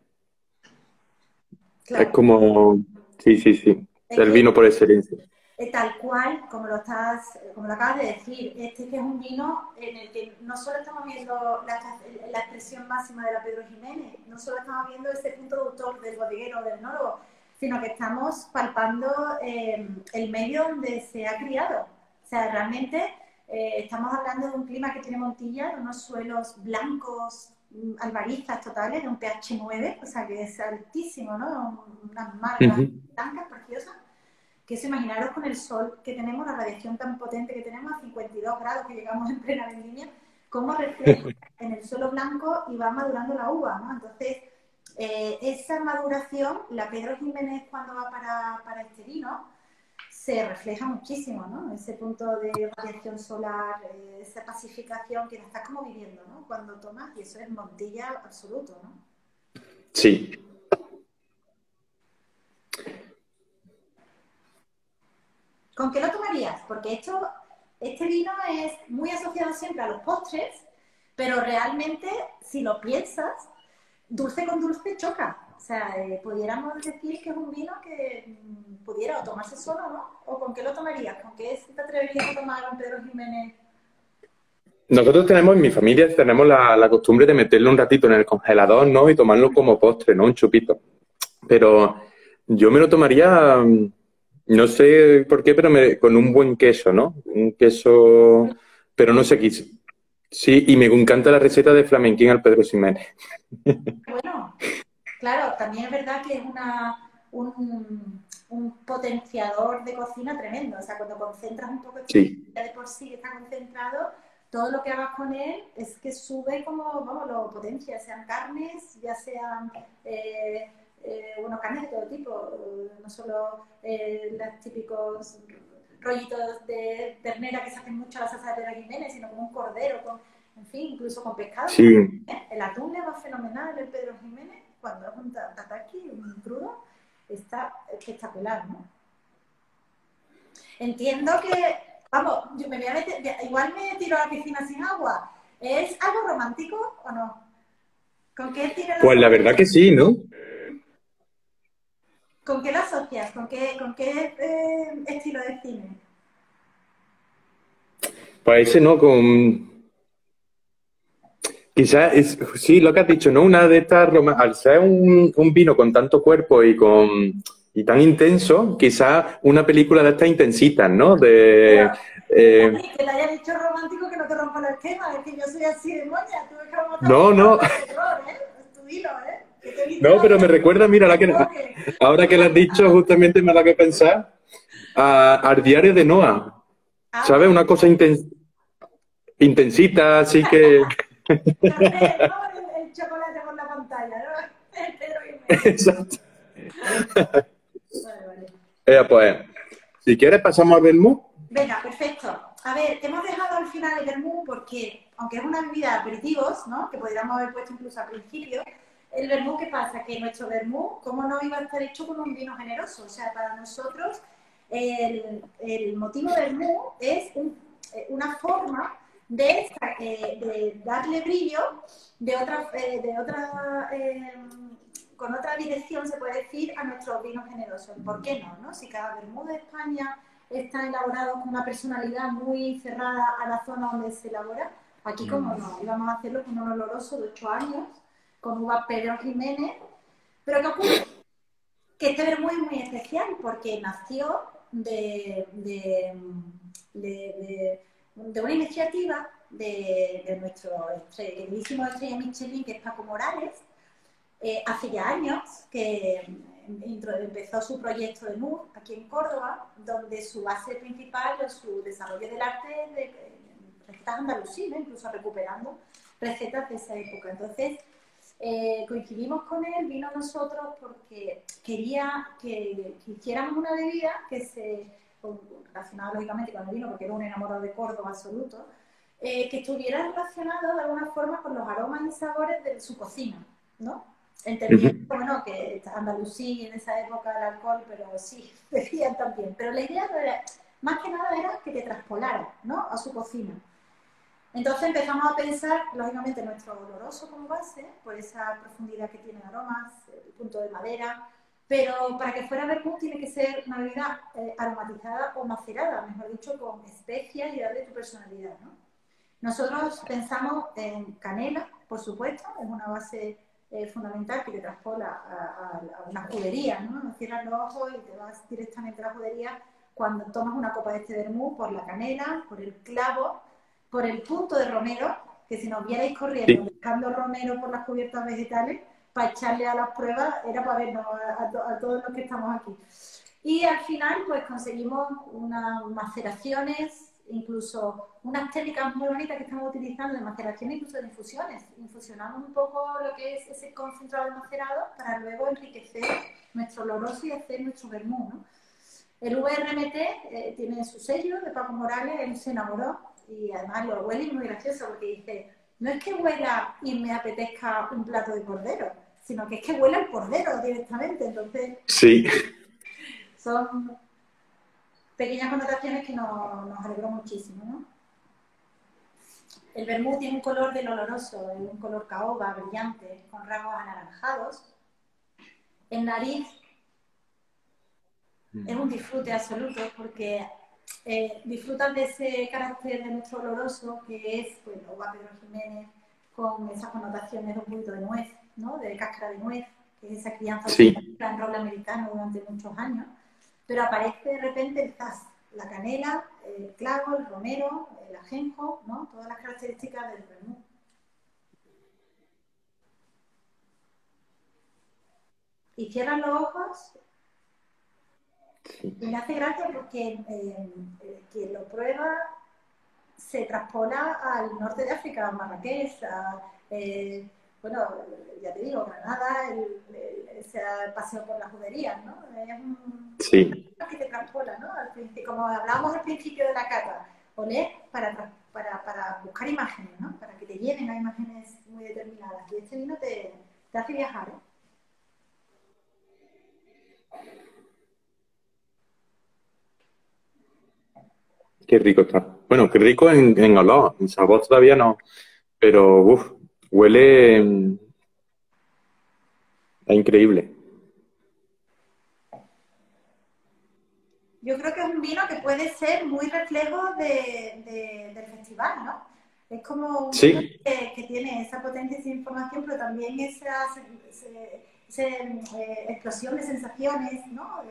Es como, sí, sí, sí, el vino por excelencia. Eh, tal cual, como lo, estás, como lo acabas de decir, este que es un vino en el que no solo estamos viendo la, expresión máxima de la Pedro Jiménez, no solo estamos viendo ese punto de autor del bodeguero, del nólogo, sino que estamos palpando em, el medio donde se ha criado. O sea, realmente eh, estamos hablando de un clima que tiene Montilla, de unos suelos blancos, mm, albarizas totales, de un pH 9, o sea, que es altísimo, ¿no? Unas marcas blancas preciosas que es imaginaros con el sol que tenemos, la radiación tan potente que tenemos, a 52 grados que llegamos en plena vendimia, cómo refleja en el suelo blanco y va madurando la uva, ¿no? Entonces, eh, esa maduración, la Pedro Jiménez cuando va para, para este vino, se refleja muchísimo, ¿no? Ese punto de radiación solar, eh, esa pacificación que estás como viviendo, ¿no? Cuando tomas, y eso es Montilla absoluto, ¿no? Sí, ¿Con qué lo tomarías? Porque esto, este vino es muy asociado siempre a los postres, pero realmente, si lo piensas, dulce con dulce choca. O sea, eh, pudiéramos decir que es un vino que mm, pudiera tomarse solo, ¿no? ¿O con qué lo tomarías? ¿Con qué te atreverías a tomar un Pedro Jiménez? Nosotros tenemos, en mi familia, tenemos la, la, costumbre de meterlo un ratito en el congelador, ¿no? Y tomarlo como postre, ¿no? Un chupito. Pero yo me lo tomaría, mm, no sé por qué, pero me, con un buen queso, ¿no? Un queso, pero no sé qué. Sí, y me encanta la receta de flamenquín al Pedro Jiménez. Bueno, claro, también es verdad que es una, un, un potenciador de cocina tremendo. O sea, cuando concentras un poco sí. de por sí está concentrado, todo lo que hagas con él es que sube como, vamos, lo potencia, sean carnes, ya sean, eh, eh, bueno, carnes de todo tipo, no solo eh, los típicos rollitos de ternera que se hacen mucho a la salsa de Pedro Jiménez, sino como un cordero, con, en fin, incluso con pescado. Sí. El atún le va fenomenal el Pedro Jiménez, cuando es un tataki, un crudo, está espectacular, ¿no? Entiendo que Vamos, yo me voy a meter, igual me tiro a la piscina sin agua. ¿Es algo romántico o no? ¿Con qué tiro Pues la verdad que sí, ¿no? ¿Con qué lo asocias? ¿Con qué, con qué eh, estilo de cine? Pues ese no, con... Quizás, es, sí, lo que has dicho, ¿no? Una de estas, al ser un, un vino con tanto cuerpo y con y tan intenso, quizás una película de estas intensitas, ¿no? De, eh... Que le haya dicho romántico que no te rompa el esquema, es que yo soy así de moña, tú No, no. Terror, ¿eh? Es tu hilo, ¿eh? No, pero me recuerda, mira, la que, ahora que lo has dicho, justamente me da que pensar a, al diario de Noah. Ah. ¿Sabes? Una cosa inten, intensita, así que. el, el, chocolate por la pantalla, ¿no? El Pedro Exacto. pues, si quieres pasamos al vermú. Venga, perfecto. A ver, hemos dejado al final el vermú porque, aunque es una bebida de aperitivos, ¿no? Que podríamos haber puesto incluso al principio, el vermú, ¿qué pasa? Que nuestro vermú, ¿cómo no iba a estar hecho con un vino generoso? O sea, para nosotros el, el motivo del vermú es eh, una forma de, eh, de, darle brillo de otra, eh, de otra con otra dirección, se puede decir, a nuestros vinos generosos. ¿Por qué no? no? Si cada vermú de España está elaborado con una personalidad muy cerrada a la zona donde se elabora, aquí como no, íbamos a hacerlo con un oloroso de 8 años, con uva Pedro Jiménez, pero ¿qué ocurre? Que este vermú es muy especial porque nació de, de, una iniciativa de, nuestro queridísimo estrella Michelin, que es Paco Morales, eh, hace ya años que empezó su proyecto de MUR aquí en Córdoba, donde su base principal es su desarrollo del arte de recetas andalusí, incluso recuperando recetas de esa época. Entonces, eh, coincidimos con él, vino a nosotros porque quería que, hiciéramos una bebida que se, relacionada lógicamente con el vino, porque era un enamorado de Córdoba absoluto, eh, que estuviera relacionado de alguna forma con los aromas y sabores de su cocina, ¿no? Entendiendo, bueno, que Andalucía en esa época el alcohol, pero sí, decían también. Pero la idea era, más que nada era que te traspolara, ¿no? A su cocina. Entonces empezamos a pensar, lógicamente, nuestro oloroso como base, por esa profundidad que tiene aromas, el punto de madera, pero para que fuera vermouth tiene que ser una bebida eh, aromatizada o macerada, mejor dicho, con especias y darle tu personalidad, ¿no? Nosotros pensamos en canela, por supuesto, es una base fundamental que te traspola a, una judería, ¿no? Cierras los ojos y te vas directamente a la judería cuando tomas una copa de este vermú por la canela, por el clavo, por el punto de romero, que si nos vierais corriendo buscando romero por las cubiertas vegetales, para echarle a las pruebas, era para vernos a, todos los que estamos aquí. Y al final, pues conseguimos unas maceraciones incluso unas técnicas muy bonitas que estamos utilizando de maceración, incluso de infusiones. Infusionamos un poco lo que es ese concentrado macerado para luego enriquecer nuestro oloroso y hacer nuestro vermú. ¿no? El VRMT eh, tiene su sello de Paco Morales, él se enamoró y además lo huele y muy gracioso porque dice, no es que huela y me apetezca un plato de cordero, sino que es que huele al cordero directamente. Entonces, sí. son pequeñas connotaciones que nos, nos alegró muchísimo, ¿no? El vermú tiene un color del oloroso, un color caoba, brillante, con rasgos anaranjados. en nariz es un disfrute absoluto porque eh, disfrutan de ese carácter de nuestro oloroso que es, pues, uva Pedro Jiménez, con esas connotaciones de un poquito de nuez, ¿no? De cáscara de nuez, que es esa crianza sí. en roble americano durante muchos años. Pero aparece de repente el zas, la canela, el clavo, el romero, el ajenjo, ¿no? Todas las características del vermut. Y cierran los ojos y me hace gracia porque eh, quien lo prueba se traspola al norte de África, a Marrakech, a, eh, bueno, ya te digo, Granada, el, ese paseo por las juderías, ¿no? Es un sí. que te traspola, ¿no? como hablábamos al principio de la cata, oler para, para, para, buscar imágenes, ¿no? Para que te lleven a imágenes muy determinadas. Y este vino te, te hace viajar, ¿eh? Qué rico está. Bueno, qué rico en, en olor. En sabor todavía no. Pero, uff, huele. Es increíble. Yo creo que es un vino que puede ser muy reflejo de, del festival, ¿no? Es como un sí. vino que, tiene esa potencia, esa información, pero también esa, esa, eh, explosión de sensaciones, ¿no?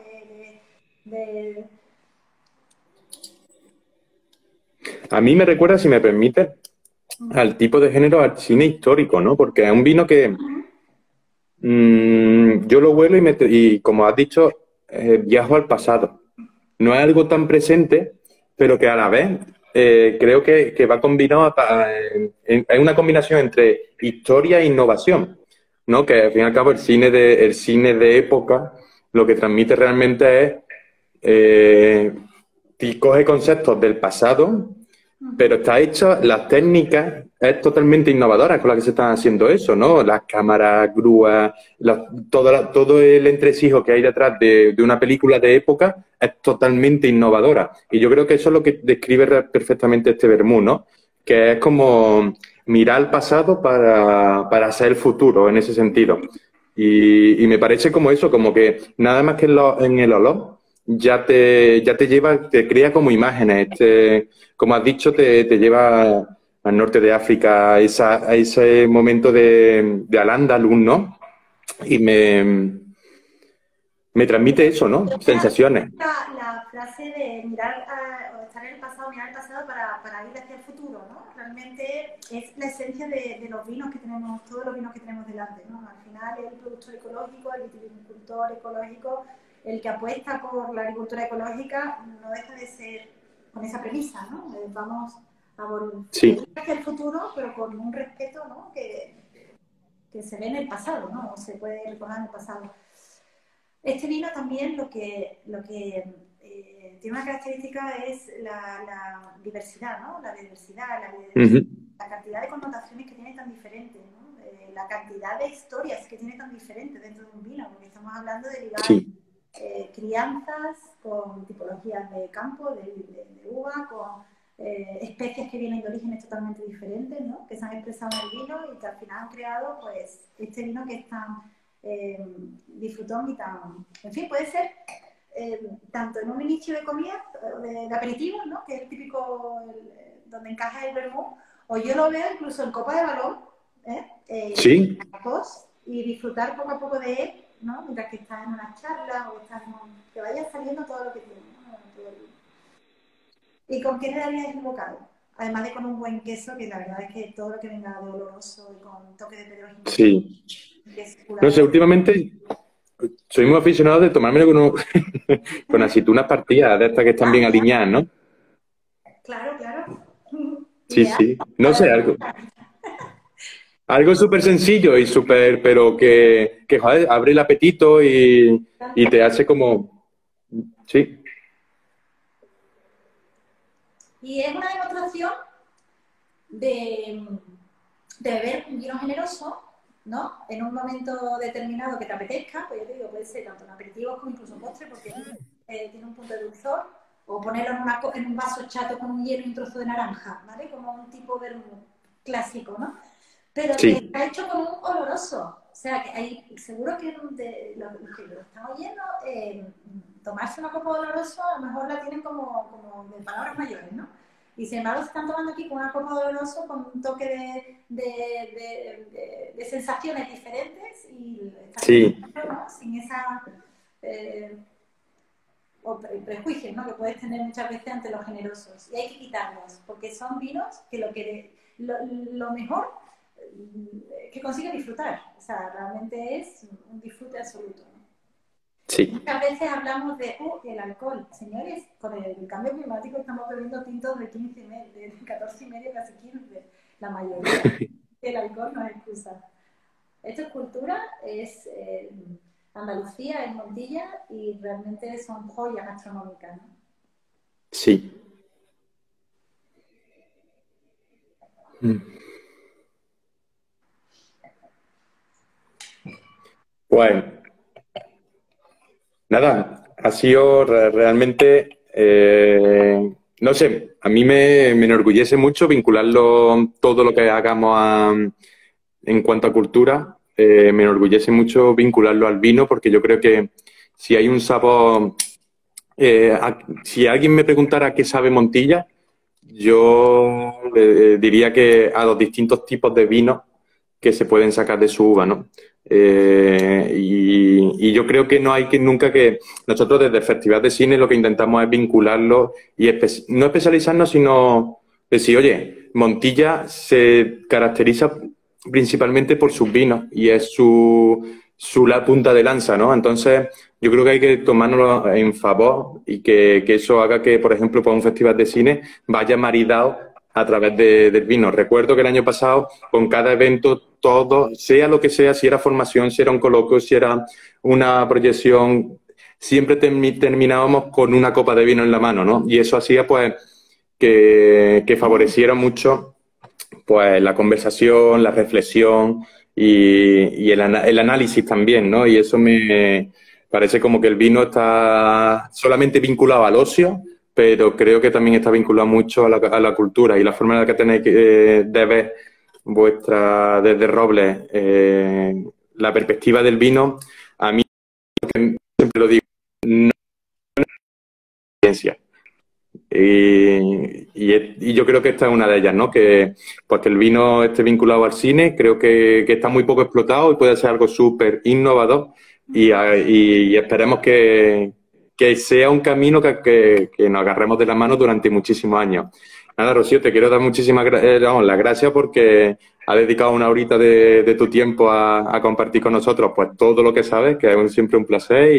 de A mí me recuerda, si me permite, al tipo de género al cine histórico, ¿no? Porque es un vino que mmm, yo lo huelo y, y como has dicho, eh, viajo al pasado. No es algo tan presente, pero que a la vez eh, creo que, que, va combinado, hay una combinación entre historia e innovación, ¿no? Que al fin y al cabo el cine de, el cine de época lo que transmite realmente es eh, coge conceptos del pasado, pero está hecho, las técnicas es totalmente innovadora con la que se están haciendo eso, ¿no? Las cámaras, grúas, todo, todo el entresijo que hay detrás de, una película de época es totalmente innovadora. Y yo creo que eso es lo que describe perfectamente este Bermú, ¿no? Que es como mirar al pasado para, para hacer el futuro en ese sentido. Y, me parece como eso, como que nada más que en el olor, ya te, ya te lleva, te crea como imágenes. como has dicho, te, te, lleva al norte de África, a, esa, ese momento de, de Al-Ándalus, ¿no? Y me, me transmite eso, ¿no? Sensaciones. La, la, frase de mirar, o estar en el pasado, mirar el pasado para, para, ir hacia el futuro, ¿no? Realmente es la esencia de, de, los vinos que tenemos, todos los vinos que tenemos delante, ¿no? Al final el productor ecológico, el viticultor ecológico, el que apuesta por la agricultura ecológica no deja de ser con esa premisa, ¿no? Eh, vamos a volver hacia el futuro, pero con un respeto, ¿no? Que, que se ve en el pasado, ¿no? Se puede recordar en el pasado. Este vino también lo que, lo que eh, tiene una característica es la, diversidad, ¿no? La diversidad, la, cantidad de connotaciones que tiene tan diferentes, ¿no? Eh, la cantidad de historias que tiene tan diferentes dentro de un vino, porque estamos hablando de ligar eh, crianzas con tipologías de campo, de, uva, con eh, especies que vienen de orígenes totalmente diferentes, ¿no? que se han expresado en el vino y que al final han creado pues, este vino que es tan eh, disfrutón y tan... En fin, puede ser tanto en un inicio de comida, de, de aperitivo, ¿no? que es el típico donde encaja el vermú, o yo lo veo incluso en copa de balón, sí. y disfrutar poco a poco de él ¿no? Mientras que estás en una charla o estás en que vaya saliendo todo lo que tienes, ¿Y con qué le darías el bocado? Además de con un buen queso, que la verdad es que todo lo que venga de oloroso y con toque de pedro Sí. No sé, últimamente soy muy aficionado de tomármelo con, con aceitunas partidas, de estas que están bien alineadas, ¿no? Claro, claro. Sí, sí. No sé, algo. Algo súper sencillo y súper, pero que, que joder, abre el apetito y, y, te hace como... Sí. Y es una demostración de, de beber un vino generoso, ¿no? En un momento determinado que te apetezca, pues yo te digo, puede ser tanto en aperitivos como incluso postre, porque eh, tiene un punto de dulzor, o ponerlo en, una, en un vaso chato con un hielo y un trozo de naranja, ¿vale? Como un tipo de clásico, ¿no? Pero que está hecho con un oloroso. O sea, que hay, seguro que de, los, que lo están oyendo, eh, tomarse una copa de oloroso a lo mejor la tienen como, como de palabras mayores, ¿no? Y sin embargo se están tomando aquí con una copa de oloroso con un toque de, de, sensaciones diferentes y sí. sin esa... Eh, o prejuicios ¿no? que puedes tener muchas veces ante los generosos. Y hay que quitarlos, porque son vinos que lo, que, lo, lo mejor que consigue disfrutar. O sea, realmente es un disfrute absoluto. Sí. Muchas veces hablamos de uh, el alcohol. Señores, con el cambio climático estamos bebiendo tintos de 15 de 14 y medio, casi 15. La mayoría. el alcohol no es excusa. Esto es cultura, es eh, Andalucía, es Montilla y realmente son joyas gastronómicas. ¿no? Sí. Mm. Bueno, nada, ha sido realmente, eh, no sé, a mí me, enorgullece mucho vincularlo todo lo que hagamos en cuanto a cultura. Eh, me enorgullece mucho vincularlo al vino porque yo creo que si hay un sabor, eh, si alguien me preguntara qué sabe Montilla, yo diría que a los distintos tipos de vino que se pueden sacar de su uva, ¿no? Eh, y, yo creo que no hay que nunca que nosotros desde el Festival de Cine lo que intentamos es vincularlo y no especializarnos, sino decir, oye, Montilla se caracteriza principalmente por sus vinos y es su, su la punta de lanza, ¿no? Entonces, yo creo que hay que tomárnoslo en favor y que, que eso haga que, por ejemplo, para un festival de cine vaya maridado a través del vino. Recuerdo que el año pasado, con cada evento, todo, sea lo que sea, si era formación, si era un coloquio, si era una proyección, siempre terminábamos con una copa de vino en la mano, ¿no? Y eso hacía, pues, que, favoreciera mucho, pues, la conversación, la reflexión y, el análisis también, ¿no? Y eso me parece como que el vino está solamente vinculado al ocio, pero creo que también está vinculado mucho a la, cultura y la forma en la que tenéis eh, ver vuestra, desde Robles, eh, la perspectiva del vino, a mí siempre lo digo, no es ciencia. Y, y, yo creo que esta es una de ellas, ¿no? Que, pues el vino esté vinculado al cine, creo que, que está muy poco explotado y puede ser algo súper innovador y esperemos que, que sea un camino que, nos agarremos de la mano durante muchísimos años. Nada, Rocío, te quiero dar muchísimas eh, gracias porque has dedicado una horita de, tu tiempo a, compartir con nosotros pues todo lo que sabes, que es siempre un placer.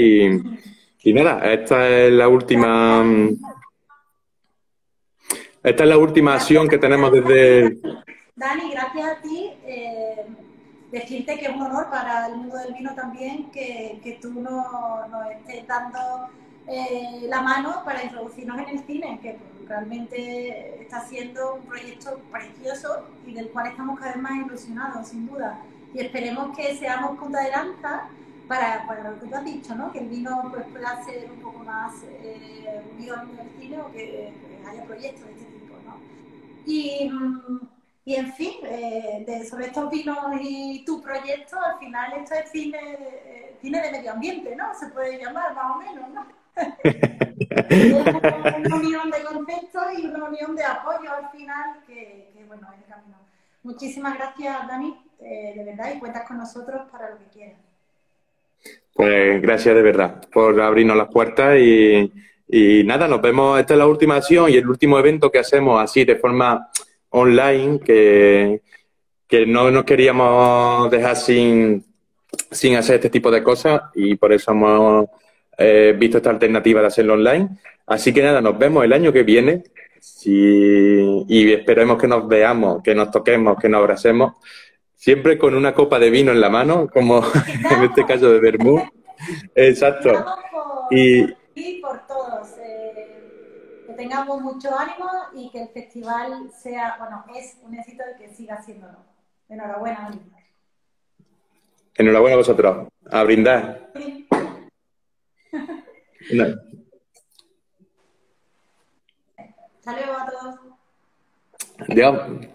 Y, nada, esta es la última. Esta es la última acción que tenemos desde. Dani, gracias a ti. Eh, decirte que es un honor para el mundo del vino también que, tú nos no estés dando eh, la mano para introducirnos en el cine, que realmente está siendo un proyecto precioso y del cual estamos cada vez más ilusionados, sin duda. Y esperemos que seamos punta de lanza para, para lo que tú has dicho, ¿no? que el vino pues, pueda ser un poco más eh, unido al del cine o que, haya proyectos de este tipo. ¿no? Y, mm, y en fin, eh, sobre estos vinos y tu proyecto, al final esto es cine, eh, cine de medio ambiente, ¿no? Se puede llamar más o menos, ¿no? Una unión de conceptos y una unión de apoyo al final, que, bueno, es el camino. Muchísimas gracias, Dani, eh, de verdad, y cuentas con nosotros para lo que quieras. Pues gracias de verdad por abrirnos las puertas y, y nada, nos vemos. Esta es la última acción y el último evento que hacemos así de forma online, que, que no nos queríamos dejar sin, sin hacer este tipo de cosas y por eso hemos eh, visto esta alternativa de hacerlo online. Así que nada, nos vemos el año que viene y esperemos que nos veamos, que nos toquemos, que nos abracemos, siempre con una copa de vino en la mano, como en este caso de Bermú. Exacto. y, por todos. Eh, que tengamos mucho ánimo y que el festival sea, bueno, es un éxito y que siga siéndolo. Enhorabuena, Enhorabuena a vosotros. A brindar. No. Hasta luego a todos. Adiós.